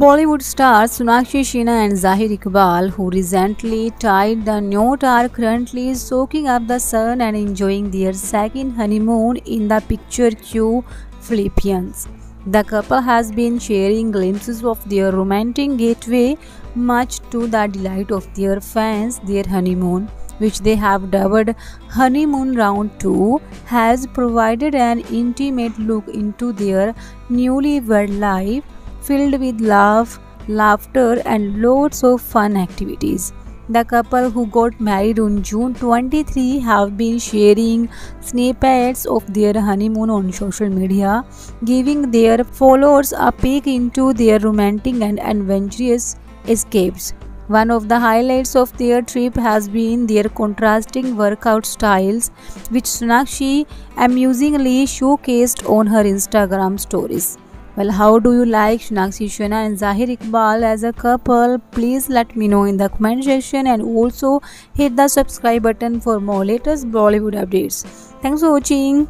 Bollywood stars Sonakshi Sinha and Zaheer Iqbal, who recently tied the knot, are currently soaking up the sun and enjoying their second honeymoon in the picturesque Philippines. The couple has been sharing glimpses of their romantic getaway, much to the delight of their fans. Their honeymoon, which they have dubbed Honeymoon Round 2, has provided an intimate look into their newlywed life filled with love, laughter, and loads of fun activities. The couple who got married on June 23 have been sharing snippets of their honeymoon on social media, giving their followers a peek into their romantic and adventurous escapes. One of the highlights of their trip has been their contrasting workout styles, which Sonakshi amusingly showcased on her Instagram stories. Well, how do you like Sonakshi Sinha and Zaheer Iqbal as a couple? Please let me know in the comment section and also hit the subscribe button for more latest Bollywood updates. Thanks for watching.